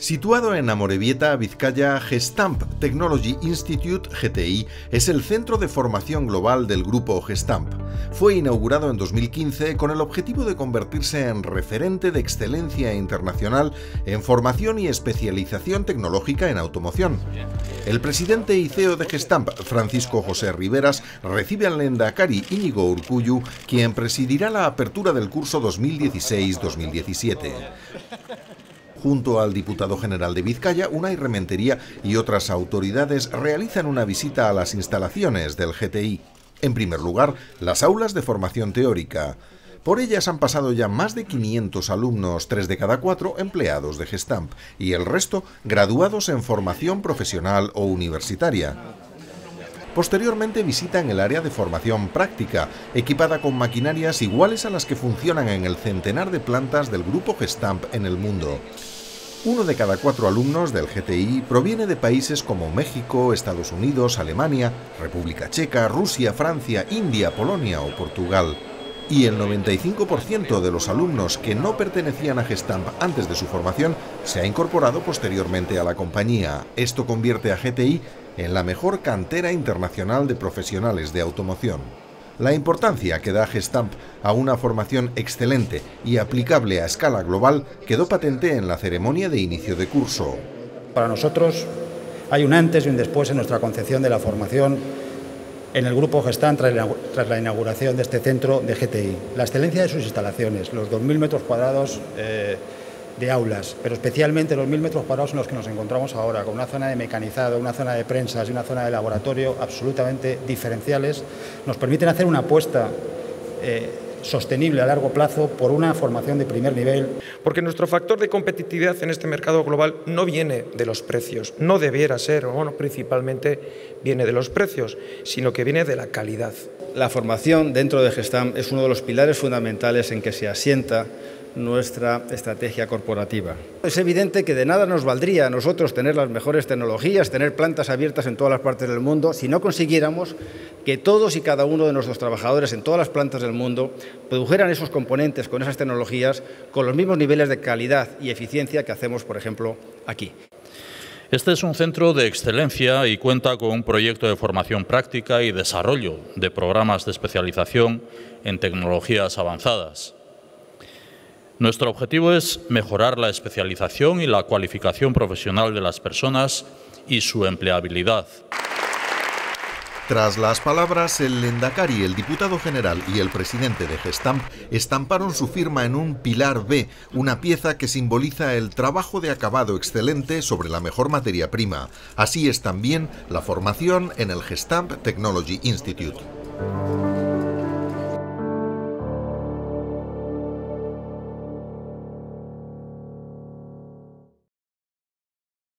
Situado en Amorebieta, Vizcaya, Gestamp Technology Institute, GTI, es el centro de formación global del grupo Gestamp. Fue inaugurado en 2015 con el objetivo de convertirse en referente de excelencia internacional en formación y especialización tecnológica en automoción. El presidente y CEO de Gestamp, Francisco José Riveras, recibe al lendakari Íñigo Urcuyu, quien presidirá la apertura del curso 2016-2017. Junto al diputado general de Vizcaya, una Rementería y otras autoridades realizan una visita a las instalaciones del GTI. En primer lugar, las aulas de formación teórica. Por ellas han pasado ya más de 500 alumnos, tres de cada cuatro empleados de Gestamp, y el resto graduados en formación profesional o universitaria. Posteriormente visitan el área de formación práctica, equipada con maquinarias iguales a las que funcionan en el centenar de plantas del grupo Gestamp en el mundo. Uno de cada cuatro alumnos del GTI proviene de países como México, Estados Unidos, Alemania, República Checa, Rusia, Francia, India, Polonia o Portugal. Y el 95% de los alumnos que no pertenecían a Gestamp antes de su formación se ha incorporado posteriormente a la compañía. Esto convierte a GTI en la mejor cantera internacional de profesionales de automoción. La importancia que da Gestamp a una formación excelente y aplicable a escala global quedó patente en la ceremonia de inicio de curso. Para nosotros hay un antes y un después en nuestra concepción de la formación en el grupo Gestamp tras la inauguración de este centro de GTI. La excelencia de sus instalaciones, los 2.000 metros cuadrados eh, de aulas, pero especialmente los mil metros cuadrados en los que nos encontramos ahora, con una zona de mecanizado, una zona de prensas y una zona de laboratorio absolutamente diferenciales, nos permiten hacer una apuesta eh, sostenible a largo plazo por una formación de primer nivel. Porque nuestro factor de competitividad en este mercado global no viene de los precios, no debiera ser, o bueno, principalmente viene de los precios, sino que viene de la calidad. La formación dentro de Gestam es uno de los pilares fundamentales en que se asienta nuestra estrategia corporativa. Es evidente que de nada nos valdría a nosotros tener las mejores tecnologías, tener plantas abiertas en todas las partes del mundo, si no consiguiéramos que todos y cada uno de nuestros trabajadores en todas las plantas del mundo produjeran esos componentes con esas tecnologías con los mismos niveles de calidad y eficiencia que hacemos, por ejemplo, aquí. Este es un centro de excelencia y cuenta con un proyecto de formación práctica y desarrollo de programas de especialización en tecnologías avanzadas. Nuestro objetivo es mejorar la especialización y la cualificación profesional de las personas y su empleabilidad. Tras las palabras, el Lendakari, el diputado general y el presidente de Gestamp estamparon su firma en un pilar B, una pieza que simboliza el trabajo de acabado excelente sobre la mejor materia prima. Así es también la formación en el Gestamp Technology Institute.